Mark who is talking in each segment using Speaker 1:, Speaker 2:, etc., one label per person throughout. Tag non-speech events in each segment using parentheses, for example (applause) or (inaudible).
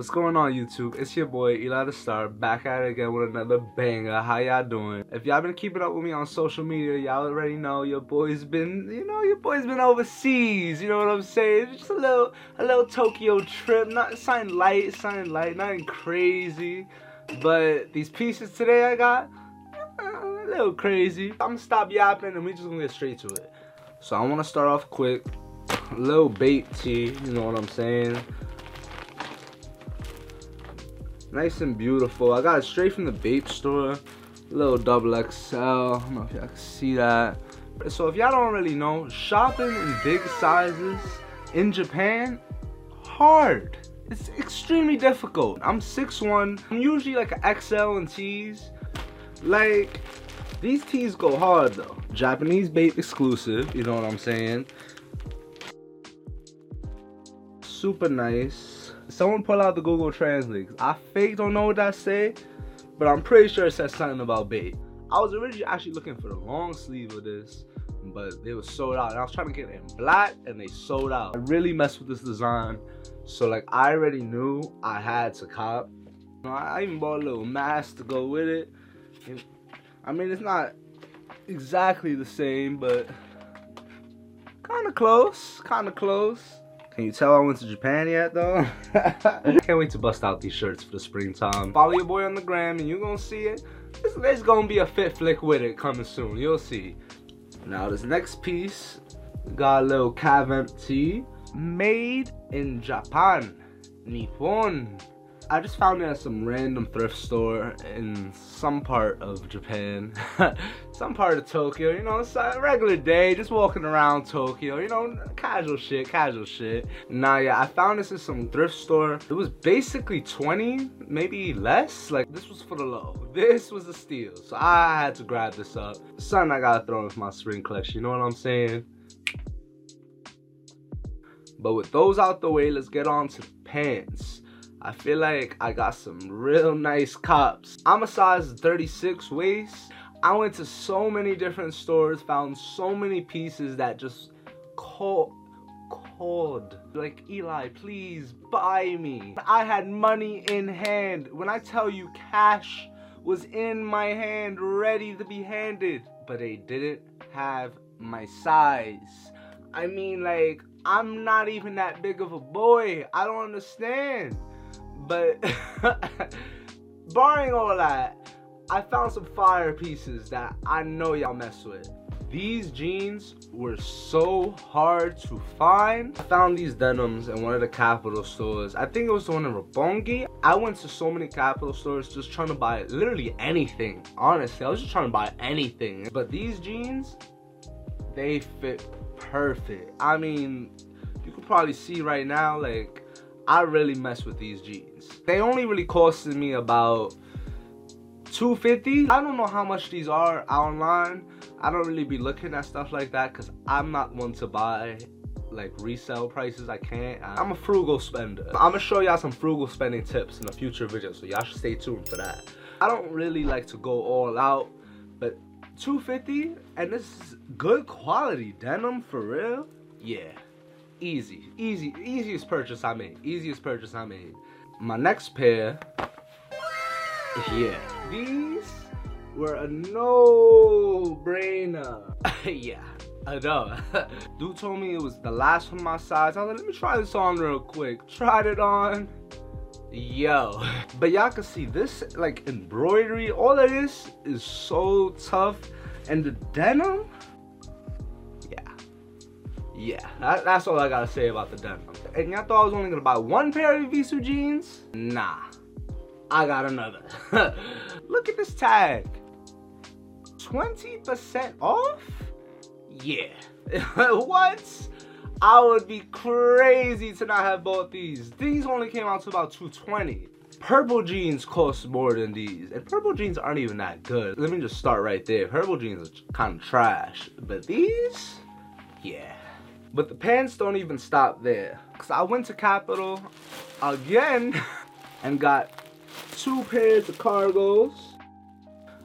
Speaker 1: What's going on YouTube? It's your boy Eli Tha Star back at it again with another banger. How y'all doing? If y'all been keeping up with me on social media, y'all already know your boy's been, you know, your boy's been overseas. You know what I'm saying? Just a little, a little Tokyo trip. Not something light, something light, nothing crazy. But these pieces today I got, a little crazy. I'm gonna stop yapping and we just gonna get straight to it. So I wanna start off quick. A little Bape tee, you know what I'm saying? Nice and beautiful. I got it straight from the Bape store. Little double XL. I don't know if y'all can see that. So if y'all don't really know, shopping in big sizes in Japan, hard. It's extremely difficult. I'm 6'1". I'm usually like an XL in tees. Like, these tees go hard though. Japanese Bape exclusive, you know what I'm saying? Super nice Someone pull out the Google Translate. I fake don't know what that say, but I'm pretty sure it says something about Bape. I was originally actually looking for the long sleeve of this, but they were sold out. And I was trying to get it in black, and they sold out. I really messed with this design, so like I already knew I had to cop. I even bought a little mask to go with it. I mean, it's not exactly the same, but kind of close, kind of close. Can you tell I went to Japan yet though? (laughs) Can't wait to bust out these shirts for the springtime. Follow your boy on the gram and you're gonna see it. There's, there's gonna be a fit flick with it coming soon. You'll see. Now this next piece, got a little Cav Empt tee. Made in Japan. Nippon. I just found it at some random thrift store in some part of Japan, (laughs) some part of Tokyo, you know, it's a regular day, just walking around Tokyo, you know, casual shit, casual shit. Nah, yeah, I found this in some thrift store. It was basically 20, maybe less. Like, this was for the low. (laughs) This was a steal, so I had to grab this up. Something I gotta throw into my spring collection, you know what I'm saying? But with those out the way, let's get on to pants. I feel like I got some real nice cups. I'm a size 36 waist. I went to so many different stores, found so many pieces that just called called like Eli please buy me. I had money in hand. When I tell you cash was in my hand ready to be handed but they didn't have my size. I mean like I'm not even that big of a boy. I don't understand but (laughs) barring all that, I found some fire pieces that I know y'all mess with. These jeans were so hard to find. I found these denims in one of the Kapital stores. I think it was the one in Roppongi. I went to so many Kapital stores just trying to buy literally anything. Honestly, I was just trying to buy anything. But these jeans, they fit perfect. I mean, you can probably see right now, like, I really mess with these jeans. They only really costed me about 250 I don't know how much these are online. I don't really be looking at stuff like that because I'm not one to buy like resale prices. I can't. I'm a frugal spender. I'm gonna show y'all some frugal spending tips in a future video, so y'all should stay tuned for that. I don't really like to go all out, but 250 and this is good quality denim for real. Yeah. Easy, easy, easiest purchase I made. Easiest purchase I made. My next pair, yeah. These were a no-brainer. (laughs) yeah, I know. (laughs) Dude told me it was the last one my size. I was like, let me try this on real quick. Tried it on. Yo. (laughs) But y'all can see this, like, embroidery. All of this is so tough. And the denim, yeah, that, that's all I gotta say about the denim. And y'all thought I was only gonna buy one pair of Evisu jeans? Nah, I got another. (laughs) Look at this tag. 20% off? Yeah. (laughs) what? I would be crazy to not have bought these. These only came out to about 220. Purple jeans cost more than these. And purple jeans aren't even that good. Let me just start right there. Purple jeans are kind of trash. But these, yeah. But the pants don't even stop there. Cause I went to Kapital again (laughs) and got two pairs of cargos.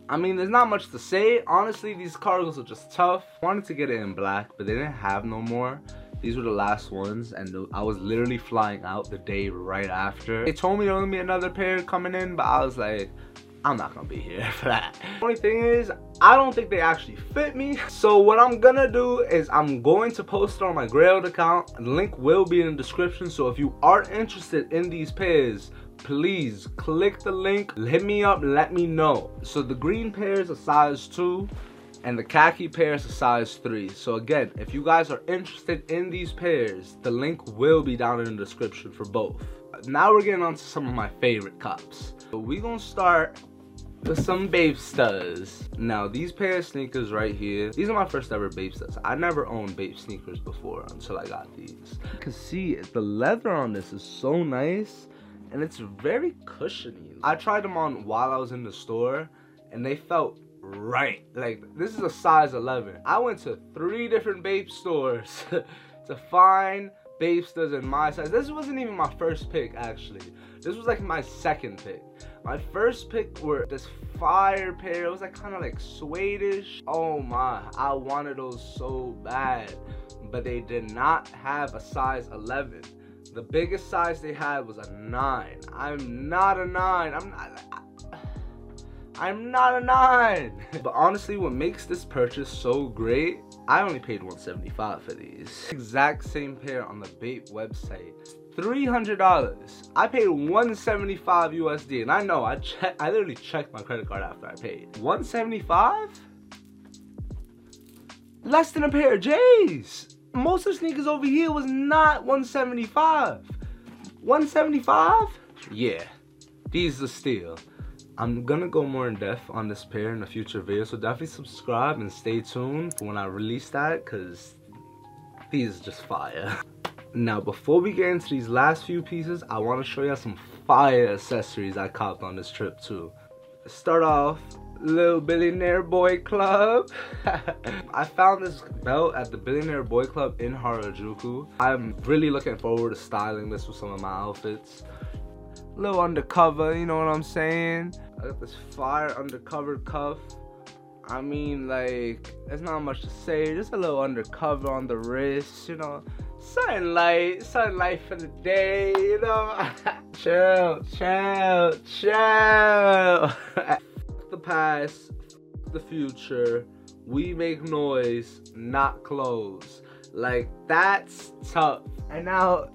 Speaker 1: I mean, there's not much to say. Honestly, these cargos are just tough. Wanted to get it in black, but they didn't have no more. These were the last ones, and I was literally flying out the day right after. They told me there gonna be another pair coming in, but I was like, I'm not gonna be here (laughs) for that. Only thing is, I don't think they actually fit me. So what I'm gonna do is I'm going to post it on my Grailed account. Link will be in the description. So if you are interested in these pairs, please click the link, hit me up, let me know. So the green pair is a size two and the khaki pair is a size 3. So again, if you guys are interested in these pairs, the link will be down in the description for both. Now we're getting on to some of my favorite cups. So we gonna start with some Bapestas. Now, these pair of sneakers right here, these are my first ever Bapestas. I never owned Bape sneakers before until I got these. You can see the leather on this is so nice and it's very cushiony. I tried them on while I was in the store and they felt right. Like, this is a size 11. I went to three different Bape stores (laughs) to find Bapestas in my size. This wasn't even my first pick, actually. This was like my second pick. My first pick were this fire pair. It was like kind of like Swedish. Oh my, I wanted those so bad. But they did not have a size 11. The biggest size they had was a 9. I'm not a 9. I'm not. I, I'm not a 9. (laughs) but honestly, what makes this purchase so great, I only paid 175 for these. Exact same pair on the Bape website. $300. I paid 175 USD and I know I check I literally checked my credit card after I paid. 175? Less than a pair of J's. Most of the sneakers over here was not 175. 175? Yeah. These are still. I'm gonna go more in depth on this pair in a future video, so definitely subscribe and stay tuned for when I release that, cause these just fire. Now, before we get into these last few pieces, I want to show you some fire accessories I copped on this trip too. Start off, little billionaire boy club (laughs) i found this belt at the billionaire boy club in harajuku i'm really looking forward to styling this with some of my outfits little undercover you know what i'm saying i got this fire undercover cuff i mean like it's not much to say just a little undercover on the wrist you know sunlight, sunlight for the day, you know. (laughs) chill, chill, chill. (laughs) the past, the future. We make noise, not clothes. Like that's tough. And now,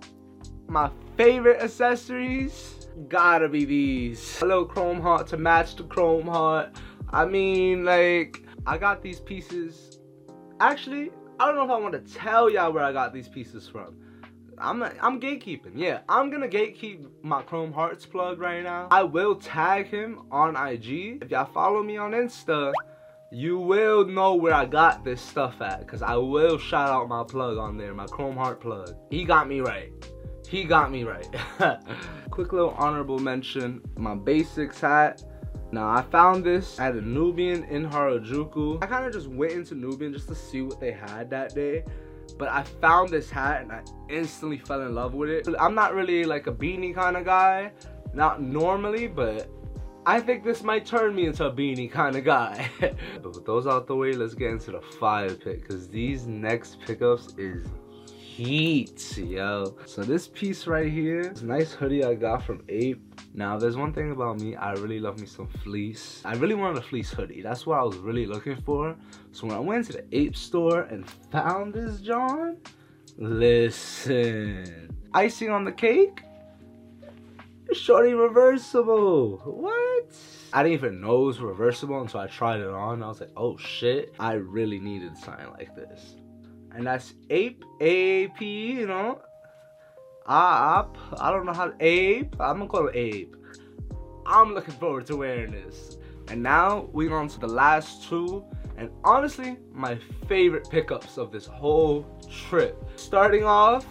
Speaker 1: my favorite accessories gotta be these. A little chrome heart to match the chrome heart. I mean, like, I got these pieces. Actually, I don't know if I want to tell y'all where I got these pieces from. I'm I'm gatekeeping. Yeah, I'm gonna gatekeep my Chrome Hearts plug right now. I will tag him on IG. If y'all follow me on Insta, you will know where I got this stuff at. Cause I will shout out my plug on there, my Chrome Heart plug. He got me right. He got me right. (laughs) Quick little honorable mention, my basics hat. Now I found this at a Nubian in Harajuku. I kind of just went into Nubian just to see what they had that day. But I found this hat and I instantly fell in love with it. I'm not really like a beanie kind of guy. Not normally, but I think this might turn me into a beanie kind of guy. (laughs) but with those out the way, let's get into the fire pick. Because these next pickups is heat, yo. So this piece right here, this nice hoodie I got from Ape. Now, there's one thing about me, I really love me some fleece. I really wanted a fleece hoodie. That's what I was really looking for. So when I went to the Ape store and found this John, listen. Icing on the cake? Shorty reversible. What? I didn't even know it was reversible until I tried it on. I was like, oh shit, I really needed something like this. And that's ape, A-A-P, you know, Ape. I don't know how ape. I'm gonna call it ape. I'm looking forward to wearing this. And now we're on to the last two. And honestly, my favorite pickups of this whole trip. Starting off,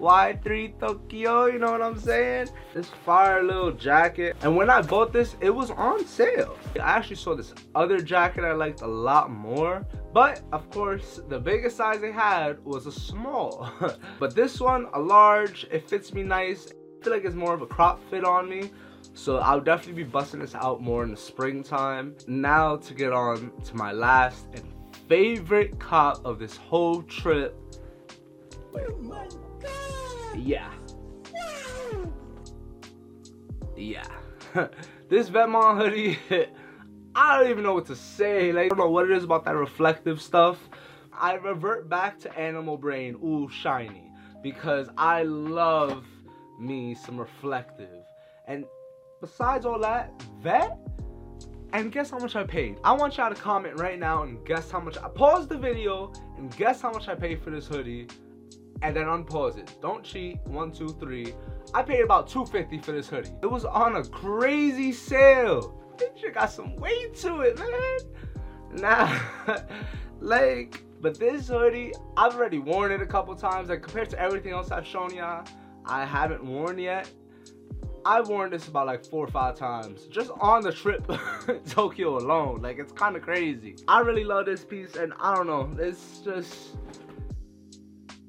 Speaker 1: Y3 Tokyo, you know what I'm saying? This fire little jacket. And when I bought this, it was on sale. I actually saw this other jacket I liked a lot more. But of course, the biggest size they had was a small. (laughs) but this one, a large, it fits me nice. I feel like it's more of a crop fit on me. So I'll definitely be busting this out more in the springtime. Now to get on to my last and favorite cop of this whole trip Wait. Yeah. Yeah. (laughs) this Vetements hoodie, (laughs) I don't even know what to say. Like, I don't know what it is about that reflective stuff. I revert back to Animal Brain, ooh, shiny. Because I love me some reflective. And besides all that, vet and guess how much I paid? I want y'all to comment right now and guess how much I pause the video and guess how much I paid for this hoodie and then unpause it. Don't cheat. One, two, three. I paid about 250 for this hoodie. It was on a crazy sale. This shit got some weight to it, man. Nah, (laughs) like, but this hoodie, I've already worn it a couple times. Like compared to everything else I've shown y'all, I haven't worn yet. I've worn this about like four or five times just on the trip (laughs) to Tokyo alone. Like it's kind of crazy. I really love this piece and I don't know, it's just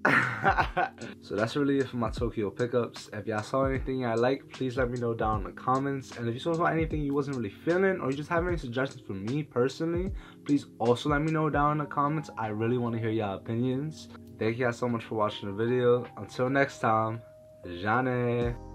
Speaker 1: (laughs) so that's really it for my Tokyo pickups. If y'all saw anything I like, please let me know down in the comments. And if you saw anything you wasn't really feeling or you just have any suggestions for me personally, please also let me know down in the comments. I really want to hear y'all opinions. Thank y'all so much for watching the video. Until next time, Jane.